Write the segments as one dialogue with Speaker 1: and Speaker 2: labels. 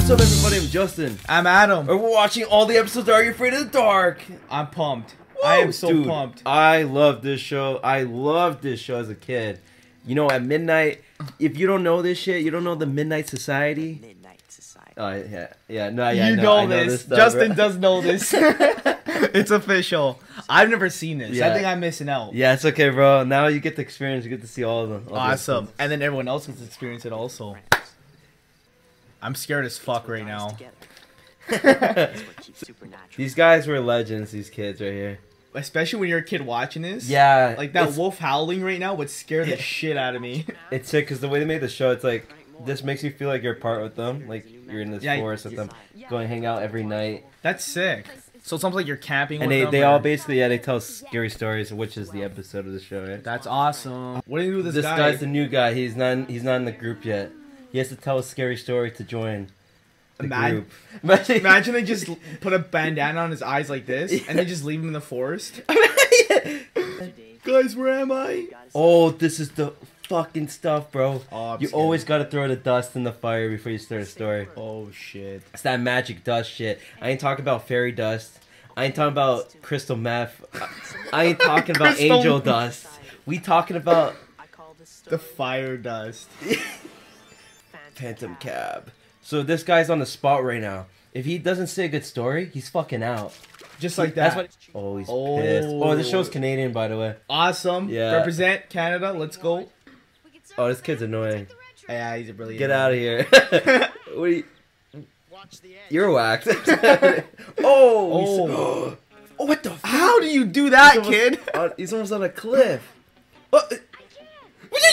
Speaker 1: what's up, everybody? I'm Justin.
Speaker 2: I'm Adam.
Speaker 1: And we're watching all the episodes of Are You Afraid of the Dark?
Speaker 2: I'm pumped. I am so
Speaker 1: Dude,
Speaker 2: pumped.
Speaker 1: I love this show. I loved this show as a kid. You know, at midnight, if you don't know this shit, you don't know the Midnight Society.
Speaker 3: Midnight Society.
Speaker 1: Oh yeah, yeah, no, yeah, I
Speaker 2: you
Speaker 1: know,
Speaker 2: know,
Speaker 1: I know
Speaker 2: this.
Speaker 1: stuff,
Speaker 2: Justin
Speaker 1: bro.
Speaker 2: does know this. it's official. I've never seen this.
Speaker 1: Yeah.
Speaker 2: I think I'm missing out.
Speaker 1: Yeah, it's okay, bro. Now you get the experience. You get to see all of them. all the
Speaker 2: Awesome. And then everyone else gets to experience it also. I'm scared as fuck right now.
Speaker 3: That's what keeps supernatural.
Speaker 1: These guys were legends. These kids right here.
Speaker 2: Especially when you're a kid watching this.
Speaker 1: Yeah,
Speaker 2: Like that wolf howling right now would scare the shit out of me.
Speaker 1: it's sick because the way they made the show, it's like this makes you feel like you're part with them. Like you're in this
Speaker 2: Yeah,
Speaker 1: forest with them, going hang out every night.
Speaker 2: That's sick. So it's almost like you're camping
Speaker 1: And
Speaker 2: with
Speaker 1: they,
Speaker 2: them.
Speaker 1: they
Speaker 2: or-
Speaker 1: all basically yeah they tell scary stories, which is the episode of the show. Right?
Speaker 2: That's awesome. What do you do with this,
Speaker 1: This
Speaker 2: guy?
Speaker 1: This guy's the new guy. He's not he's not in the group yet. He has to tell a scary story to join the
Speaker 2: Imagine-
Speaker 1: group. Imagine,
Speaker 2: Imagine they just put a bandana on his eyes like this, and they just leave him in the forest. Guys, where am I?
Speaker 1: oh, this is the fucking stuff, bro.
Speaker 2: Oh,
Speaker 1: you
Speaker 2: scared.
Speaker 1: always gotta throw the dust in the fire before you start a story.
Speaker 2: Oh shit.
Speaker 1: It's that magic dust shit. I ain't talking about fairy dust. I ain't talking about crystal meth. I ain't talking about angel dust. We talking about
Speaker 3: I call this
Speaker 2: The fire dust.
Speaker 1: Phantom Cab. So this guy's on the spot right now. If he doesn't say a good story, he's fucking out.
Speaker 2: Just like that.
Speaker 1: That's what. Oh, he's
Speaker 2: Oh.
Speaker 1: pissed. Oh, this show's oh. Canadian, by the way.
Speaker 2: awesome.
Speaker 1: Yeah.
Speaker 2: Represent Canada. Let's go.
Speaker 1: Oh, this kid's annoying.
Speaker 2: Yeah, he's a brilliant.
Speaker 1: Get out of here. what are you? You're whacked. oh,
Speaker 2: Oh.
Speaker 1: oh. oh, what the? F-
Speaker 2: How do you do that,
Speaker 1: He's almost
Speaker 2: kid?
Speaker 1: on- he's almost on a cliff. Oh, uh, you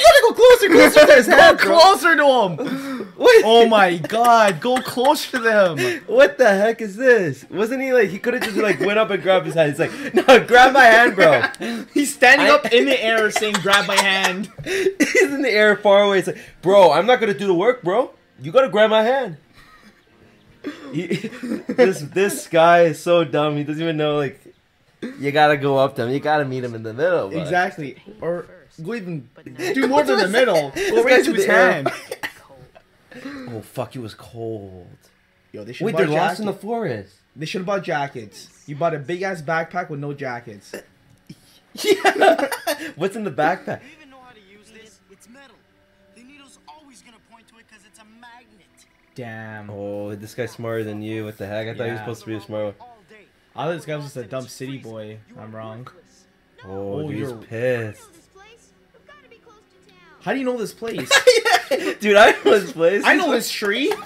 Speaker 1: gotta go closer, closer to his head, bro.
Speaker 2: closer to him.
Speaker 1: What?
Speaker 2: Oh my god, go closer to them.
Speaker 1: What the heck is this? Wasn't he like he could have just like went up and grabbed his hand? He's like, no, grab my hand, bro.
Speaker 2: He's standing
Speaker 1: I-
Speaker 2: up in the air saying, "Grab my hand."
Speaker 1: He's in the air far away. He's like, bro, I'm not gonna do the work, bro. You gotta grab my hand. He, this this guy is so dumb. He doesn't even know like you gotta go up to him. You gotta meet him in the middle. but-
Speaker 2: Exactly. Or go even do more than the middle. Go
Speaker 1: This
Speaker 2: right
Speaker 1: guy's
Speaker 2: to
Speaker 1: in
Speaker 2: his hand.
Speaker 1: Oh fuck! It was cold.
Speaker 2: Yo, they should
Speaker 1: Wait, they're lost in the forest.
Speaker 2: They should have bought jackets. You bought a big ass backpack with no jackets.
Speaker 1: Yeah. What's in the backpack?
Speaker 4: You even know how to use this? It's metal. The needle's always gonna point to it because it's a magnet.
Speaker 2: Damn.
Speaker 1: Oh, this guy's smarter than you. What the heck? I thought he was supposed to be a smart one.
Speaker 4: All.
Speaker 2: I thought this guy was just a dumb city boy. I'm wrong.
Speaker 1: Oh,
Speaker 2: Oh,
Speaker 1: dude, he's
Speaker 2: you're-
Speaker 1: pissed.
Speaker 2: How do you know this place?
Speaker 1: dude, I know this place.
Speaker 2: I know this tree.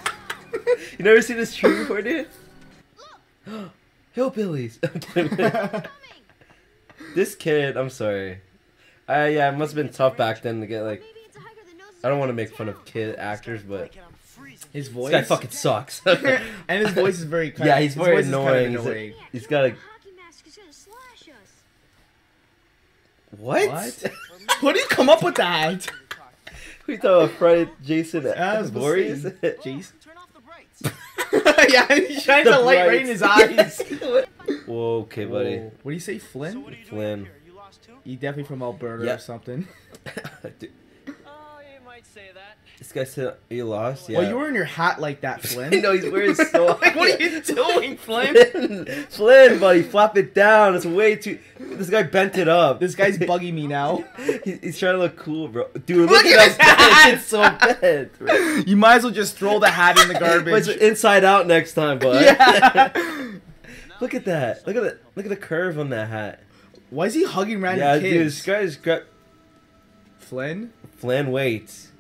Speaker 1: You never seen this tree before, dude? Hillbillies.
Speaker 5: Coming.
Speaker 1: this kid, I'm sorry. I yeah, it must have been tough back then to get like.
Speaker 5: Maybe it's a hiker that knows
Speaker 1: I don't want to make fun of kid actors, but
Speaker 4: Like, and
Speaker 2: His
Speaker 1: this
Speaker 2: voice.
Speaker 1: guy fucking sucks.
Speaker 2: and his voice is very. Kind
Speaker 1: yeah, he's
Speaker 2: his
Speaker 1: very
Speaker 2: voice is kind of
Speaker 1: annoying. He's,
Speaker 2: annoying.
Speaker 1: he's got a
Speaker 5: town. Mask is gonna slash us.
Speaker 1: what?
Speaker 2: What? How do you come up with that?
Speaker 1: We talking about Friday Jason
Speaker 2: I was
Speaker 1: Voorhees?
Speaker 2: Jason.
Speaker 4: Turn off the brights.
Speaker 2: yeah, he shines
Speaker 1: The
Speaker 2: a light right in his eyes.
Speaker 1: Whoa, okay, buddy.
Speaker 2: Whoa. What do you say, Flynn?
Speaker 4: what are you
Speaker 1: Flynn.
Speaker 4: up here? You lost too?
Speaker 2: You definitely from Alberta
Speaker 1: Yeah.
Speaker 2: or something.
Speaker 1: Dude,
Speaker 3: Oh, you might say that.
Speaker 1: This guy said he lost. Yeah.
Speaker 2: Well, you were in your hat like that, Flynn.
Speaker 1: no, he's wearing so.
Speaker 2: like, what are you doing, Flynn?
Speaker 1: Flynn, Flynn, buddy, flop it down. It's way too. This guy bent it up.
Speaker 2: This guy's bugging me now.
Speaker 1: He- he's trying to look cool, bro. Dude, look,
Speaker 2: Look
Speaker 1: at that
Speaker 2: hat!
Speaker 1: It's so bent. bro.
Speaker 2: You might as well just throw the hat in the garbage.
Speaker 1: inside out next time, bud.
Speaker 2: yeah.
Speaker 1: Look at that. Look at the look at the curve on that hat.
Speaker 2: Why is he hugging random
Speaker 1: yeah, dude, this
Speaker 2: kids?
Speaker 1: guy's got
Speaker 2: Flynn?
Speaker 1: Flynn. Wait,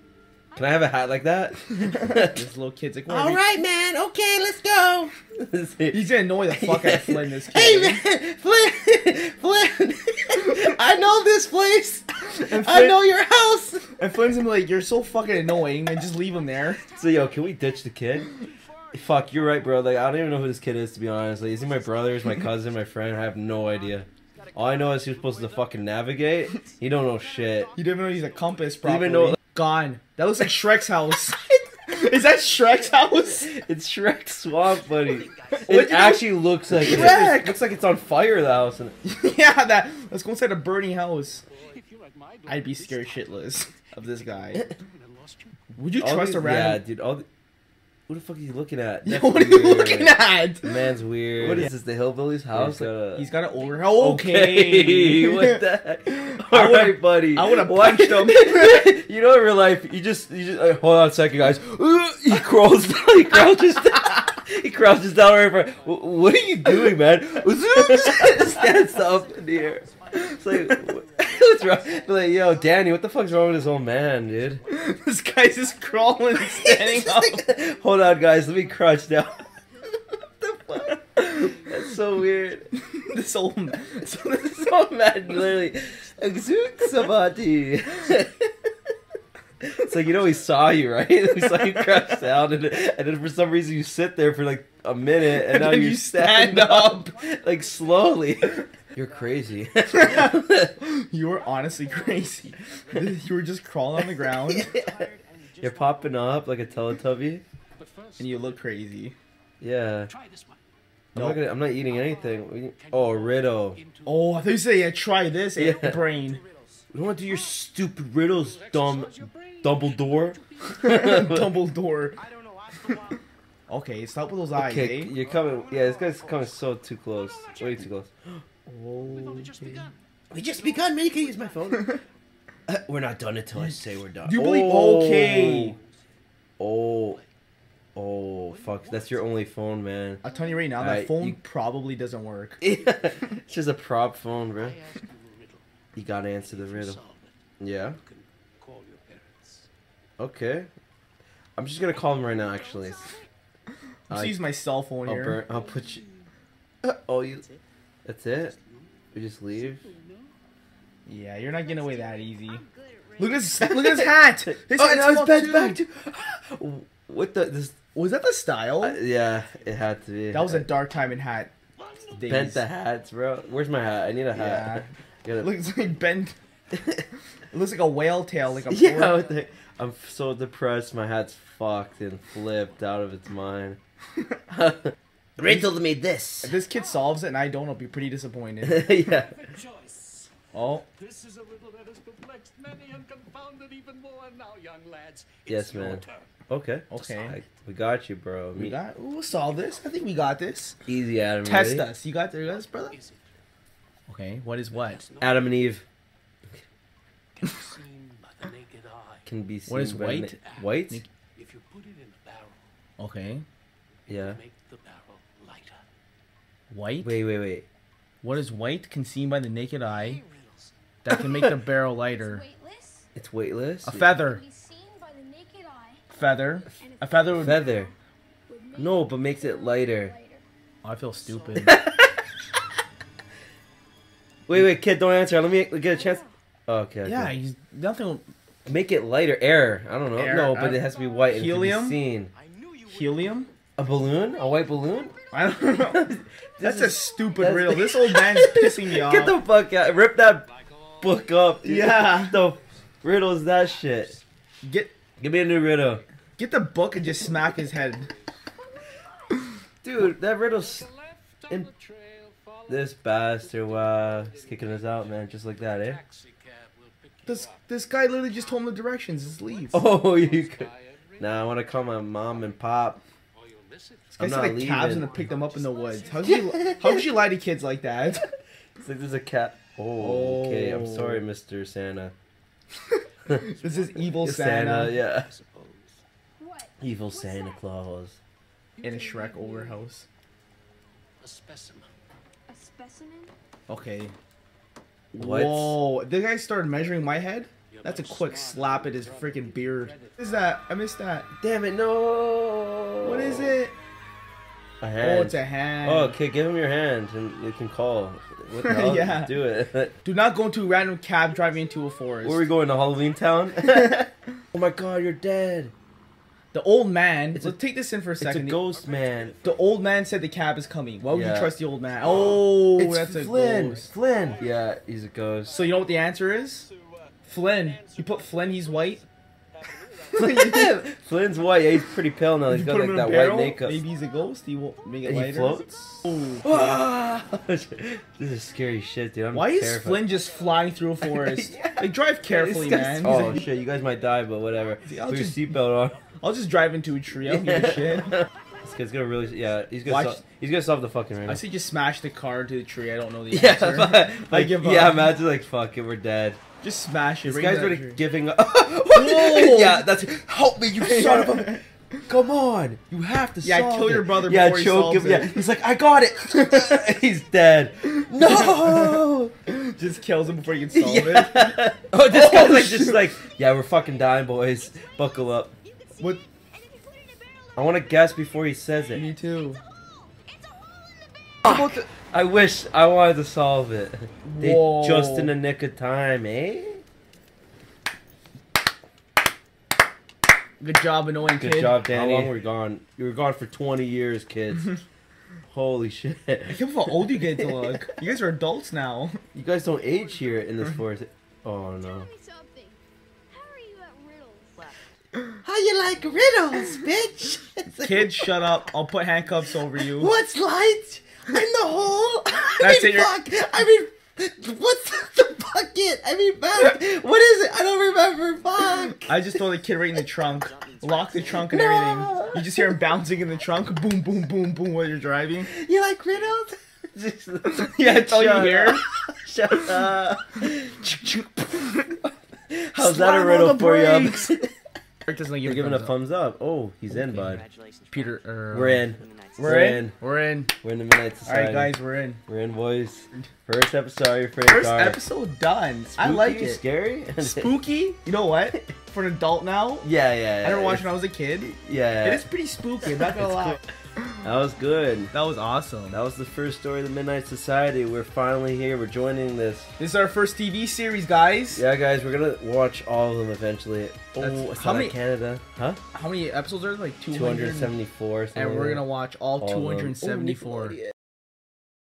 Speaker 1: can I have a hat like that?
Speaker 2: This little kid's like,
Speaker 1: All
Speaker 2: "What?"
Speaker 1: right, man. Okay, let's go.
Speaker 2: He's gonna annoy the fuck out of Flynn, this kid.
Speaker 1: Hey, man, Flynn, Flynn. I know this place.
Speaker 2: And
Speaker 1: I know your house.
Speaker 2: And Flynn's gonna be like, you're so fucking annoying, and just leave him there.
Speaker 1: So yo, can we ditch the kid? Fuck, you're right, bro. Like I don't even know who this kid is to be honest. Like, is he my brother? Is my cousin? My friend? I have no idea. All I know is he was supposed to fucking navigate. He don't know shit.
Speaker 2: He didn't know he's a compass
Speaker 1: Don't even know-
Speaker 2: Gone. That looks like Shrek's house. Is that Shrek's house?
Speaker 1: It's Shrek Swamp, buddy.
Speaker 2: What'd
Speaker 1: It
Speaker 2: you-
Speaker 1: actually looks like
Speaker 2: Shrek!
Speaker 1: It looks like it's on fire. The house. And
Speaker 2: yeah, that. Let's go inside a burning house. I'd be scared shitless of this guy. Would you
Speaker 1: all
Speaker 2: trust
Speaker 1: these-
Speaker 2: a random?
Speaker 1: Yeah, dude. All the... What the fuck are you looking at? That's
Speaker 2: what are you
Speaker 1: weird.
Speaker 2: looking at?
Speaker 1: Man's weird.
Speaker 2: What
Speaker 1: What
Speaker 2: is-
Speaker 1: is this? The hillbilly's house?
Speaker 2: He's got,
Speaker 1: Got a-
Speaker 2: he's got an over. Okay.
Speaker 1: what the heck? All buddy.
Speaker 2: I would've
Speaker 1: Why-
Speaker 2: punched him.
Speaker 1: you know, in real life, you just, you just uh, hold on a second, guys. He crawls down. He crouches down. He crouches down right in front. "Wh- What are you doing, man? Stands up in the air. It's like, what's wrong? Like, yo, Danny, what the fuck's wrong with this old man, dude?
Speaker 2: this guy's just crawling, and standing up.
Speaker 1: Hold on, guys. Let me crouch down. what the fuck? That's so weird.
Speaker 2: this old.
Speaker 1: So this old man literally, Exuk Sabati. It's like you know he saw you right. He saw you crouch down, and, and then for some reason you sit there for like a minute, and,
Speaker 2: And
Speaker 1: now
Speaker 2: you
Speaker 1: stand
Speaker 2: stand
Speaker 1: up like slowly. You're crazy.
Speaker 2: You were honestly crazy. You were just crawling on the ground,
Speaker 1: You're popping up like a Teletubby.
Speaker 2: and you look crazy.
Speaker 1: Yeah.
Speaker 6: Try this one.
Speaker 1: I'm
Speaker 2: No.
Speaker 1: not, gonna, I'm not eating anything. Oh, Riddle.
Speaker 2: Oh, I thought you said, yeah, try this,
Speaker 1: Yeah.
Speaker 2: yeah. brain.
Speaker 1: You don't want to do your stupid riddles, dumb Dumbledore.
Speaker 2: Dumbledore.
Speaker 4: I don't know. Ask the wild.
Speaker 2: Okay, stop with those eyes,
Speaker 1: Okay,
Speaker 2: eh?
Speaker 1: you're coming. Yeah, this guy's coming so too close. Way too close.
Speaker 6: We've only just begun.
Speaker 1: We just begun. Man, you can use my phone. Uh, we're not done until I say we're done.
Speaker 2: Do you believe-
Speaker 1: Oh.
Speaker 2: okay.
Speaker 1: Oh. Oh, fuck. That's your only phone, man.
Speaker 2: I'll tell you right now, that
Speaker 1: Alright,
Speaker 2: phone
Speaker 1: you-
Speaker 2: probably doesn't work.
Speaker 1: it's just a prop phone, bro.
Speaker 6: I you a riddle.
Speaker 1: You gotta answer the
Speaker 6: If you
Speaker 1: riddle.
Speaker 6: solve it,
Speaker 1: Yeah.
Speaker 6: you can call your parents.
Speaker 1: Okay. I'm just gonna call him right now, actually.
Speaker 2: I'm
Speaker 1: I-
Speaker 2: just using my cell phone
Speaker 1: I'll
Speaker 2: here.
Speaker 1: burn. I'll put you. Oh, you. That's it. We just leave.
Speaker 2: Yeah, you're not getting away that easy.
Speaker 5: I'm good at
Speaker 2: Look at
Speaker 5: riddles.
Speaker 2: his look at his hat. His
Speaker 1: oh,
Speaker 2: hat's
Speaker 1: now his bed's back too. What the? This.
Speaker 2: Was that the style?
Speaker 1: Uh, yeah, it had to be.
Speaker 2: that was a dark time in hat. Days.
Speaker 1: Bent the hats, bro. Where's my hat? I need a hat. Gotta-
Speaker 2: It looks like bent. It looks like a whale tail, like a
Speaker 1: yeah,
Speaker 2: fork.
Speaker 1: the- I'm so depressed. My hat's fucked and flipped out of its mind. Rachel made this.
Speaker 2: If this kid solves it and I don't, I'll be pretty disappointed.
Speaker 1: yeah.
Speaker 2: Oh,
Speaker 6: This is a riddle that has perplexed many and confounded even more. Now, young lads, it's
Speaker 1: Yes, man. Okay.
Speaker 2: okay.
Speaker 1: I- we got you, bro.
Speaker 2: We
Speaker 1: Me-
Speaker 2: got. We'll solve this. I think we got this.
Speaker 1: easy, Adam.
Speaker 2: Test
Speaker 1: ready?
Speaker 2: us. You got this, brother?
Speaker 6: Is it?
Speaker 2: Okay. What is what?
Speaker 1: Adam and Eve
Speaker 6: can be seen by the naked eye.
Speaker 1: can be seen.
Speaker 2: What is
Speaker 1: by
Speaker 2: white?
Speaker 1: na- white?
Speaker 6: If you put it in a barrel,
Speaker 2: Okay.
Speaker 6: it
Speaker 1: Yeah.
Speaker 6: will make the barrel lighter.
Speaker 2: White.
Speaker 1: Wait, wait, wait.
Speaker 2: What is white? Can seen by the naked eye. That can make the barrel lighter.
Speaker 1: It's weightless.
Speaker 2: A feather.
Speaker 5: Can be seen by the naked eye.
Speaker 2: Feather. A feather would.
Speaker 1: Feather. No, but makes it lighter.
Speaker 5: lighter.
Speaker 2: Oh, I feel stupid.
Speaker 1: Wait, wait, kid, don't answer. Let me get a chance. Oh, okay. okay.
Speaker 2: yeah, he's nothing.
Speaker 1: Make it lighter. Air. I don't know.
Speaker 2: Air,
Speaker 1: no, but it has to be white and
Speaker 2: helium?
Speaker 1: can be seen.
Speaker 4: I knew you would.
Speaker 2: Helium.
Speaker 1: A balloon? A white balloon?
Speaker 2: I don't know. That's
Speaker 1: This
Speaker 2: a
Speaker 1: is-
Speaker 2: stupid
Speaker 1: that's-
Speaker 2: riddle. This old man's pissing me off.
Speaker 1: Get the fuck out. Rip that book up. dude.
Speaker 2: Yeah.
Speaker 1: the riddle's that shit.
Speaker 2: Get
Speaker 1: Give me a new riddle.
Speaker 2: get the book and just smack his head.
Speaker 1: Dude, that riddle's.
Speaker 6: To the left on
Speaker 1: In-
Speaker 6: the trail, follow
Speaker 1: This bastard, wow. He's kicking us out, man. Just like that, eh?
Speaker 6: taxi cab will pick you
Speaker 2: This this guy literally just told him the directions. Just leave.
Speaker 1: Oh, you could.
Speaker 6: Try every
Speaker 1: Nah, I want to call my mom and pop.
Speaker 2: This guy
Speaker 1: I'm
Speaker 2: said
Speaker 1: not
Speaker 2: like cabs
Speaker 1: leaving.
Speaker 2: gonna pick them up in the woods. How could you how could you lie to kids like that?
Speaker 1: It's like there's a cat. Oh, okay. I'm
Speaker 2: Oh.
Speaker 1: sorry, Mr. Santa.
Speaker 2: This is evil
Speaker 1: Santa,
Speaker 2: Santa,
Speaker 1: yeah.
Speaker 5: What?
Speaker 1: Evil
Speaker 5: What's
Speaker 1: Santa
Speaker 5: that?
Speaker 1: Claus.
Speaker 2: in a Shrek overhouse.
Speaker 6: A specimen.
Speaker 5: A specimen?
Speaker 2: Okay.
Speaker 1: What?
Speaker 2: Whoa! The guy started measuring my head.
Speaker 6: You're
Speaker 2: That's a quick slap at his freaking beard. What is that? I missed that.
Speaker 1: Damn it, no!
Speaker 2: What is it?
Speaker 1: A oh, hand.
Speaker 2: Oh, it's a hand.
Speaker 1: Oh, okay, give him your hand and you can call. What the hell?
Speaker 2: Yeah.
Speaker 1: Do it.
Speaker 2: Do not go into a random cab driving into a forest.
Speaker 1: Where are we going to Halloween Town? oh my god, you're dead.
Speaker 2: The old man.
Speaker 1: It's
Speaker 2: let's take this in for a second.
Speaker 1: It's a
Speaker 2: second. The-
Speaker 1: ghost man.
Speaker 2: The old man said the cab is coming. Why would
Speaker 1: Yeah.
Speaker 2: you trust the old man? Oh,
Speaker 1: It's
Speaker 2: that's a
Speaker 1: Flynn.
Speaker 2: ghost.
Speaker 1: Flynn. Yeah, he's a ghost.
Speaker 2: So you know what the answer is? Flynn. You put Flynn. He's white.
Speaker 1: Flynn's white. Yeah, he's pretty pale now. He's got like
Speaker 2: him in a
Speaker 1: that white makeup.
Speaker 2: Maybe he's a ghost. He won't make it
Speaker 1: he
Speaker 2: lighter.
Speaker 1: floats.
Speaker 2: Oh.
Speaker 1: This is scary shit, dude. I'm
Speaker 2: Why is
Speaker 1: terrified.
Speaker 2: Flynn just flying through a forest?
Speaker 1: Yeah.
Speaker 2: Like drive carefully, man.
Speaker 1: Oh shit, you guys might die, but whatever.
Speaker 2: See, I'll
Speaker 1: Put your
Speaker 2: just-
Speaker 1: seatbelt on.
Speaker 2: I'll just drive into a tree. I don't give a shit.
Speaker 1: This guy's gonna really, yeah, he's gonna,
Speaker 2: Watch-
Speaker 1: he's gonna solve the fucking right
Speaker 2: I say just smash the car into the tree. I don't know the
Speaker 1: Yeah,
Speaker 2: answer.
Speaker 1: but,
Speaker 2: I
Speaker 1: like,
Speaker 2: give
Speaker 1: yeah.
Speaker 2: up.
Speaker 1: Imagine like, fuck it, we're dead.
Speaker 2: Just smash it.
Speaker 1: This guy's
Speaker 2: into
Speaker 1: already
Speaker 2: tree.
Speaker 1: giving up.
Speaker 2: Whoa!
Speaker 1: yeah, that's help me, you son of a. Come on, you have to
Speaker 2: Yeah,
Speaker 1: solve
Speaker 2: kill your brother
Speaker 1: Yeah,
Speaker 2: before he
Speaker 1: choke
Speaker 2: solves
Speaker 1: him. Yeah, he's like, I got it. he's dead. No.
Speaker 2: just kills him before you can solve it.
Speaker 1: yeah. Oh, this
Speaker 2: Oh,
Speaker 1: guy's like just like, yeah, we're fucking dying, boys. Buckle up.
Speaker 2: What?
Speaker 1: I want to guess before he says it.
Speaker 2: Me too.
Speaker 1: I wish I wanted to solve it. They
Speaker 2: Whoa.
Speaker 1: just in the nick of time, eh?
Speaker 2: Good job, annoying
Speaker 1: Good
Speaker 2: kid.
Speaker 1: job, Danny.
Speaker 2: How
Speaker 1: How
Speaker 2: long
Speaker 1: long were you gone? You were gone for 20 years, kids. Holy shit.
Speaker 2: I can't believe how old you get to look. You guys are adults now.
Speaker 1: You guys don't age here in this forest. Oh no.
Speaker 5: Tell me something. How are you at riddles?
Speaker 1: How you like riddles, bitch?
Speaker 2: Kid, shut up. I'll put handcuffs over you.
Speaker 1: What's light in the hole? I
Speaker 2: That's
Speaker 1: mean,
Speaker 2: it,
Speaker 1: fuck. I mean, what's the bucket? I mean, fuck. What is it? I don't remember. Fuck.
Speaker 2: I just throw the kid right in the trunk. Lock the trunk and everything. You just hear him bouncing in the trunk. Boom, boom, boom, boom while you're driving.
Speaker 1: You like riddles?
Speaker 2: Yeah, that's all you
Speaker 1: Shut
Speaker 2: hear.
Speaker 1: up. Shut up. How's that a riddle for you?
Speaker 2: brakes. Eric doesn't like
Speaker 1: You're giving a thumbs up. Oh, he's in, bud.
Speaker 2: Peter, er,
Speaker 1: We're in.
Speaker 2: We're in. We're in.
Speaker 1: We're in the Midnight
Speaker 2: All
Speaker 1: Society.
Speaker 2: right, guys, we're in.
Speaker 1: We're in, boys. First episode. Are you
Speaker 2: First
Speaker 1: car?
Speaker 2: episode done. I like it.
Speaker 1: Scary.
Speaker 2: Spooky. You know what? For an adult now,
Speaker 1: Yeah, yeah. yeah.
Speaker 2: I never watched when I was a kid.
Speaker 1: Yeah.
Speaker 2: It is pretty spooky. I'm not gonna
Speaker 1: It's
Speaker 2: lie.
Speaker 1: That was good.
Speaker 2: That was awesome.
Speaker 1: That was the first story of the Midnight Society. We're finally here. We're joining this.
Speaker 2: This is our first TV series, guys.
Speaker 1: Yeah, guys, we're gonna watch all of them eventually. Oh,
Speaker 2: That's-
Speaker 1: it's
Speaker 2: how many-
Speaker 1: Canada? Huh?
Speaker 2: How many episodes are there? Like
Speaker 1: 274.
Speaker 2: And we're gonna watch all,
Speaker 1: All
Speaker 2: 274.
Speaker 1: Oh, Nickelodeon.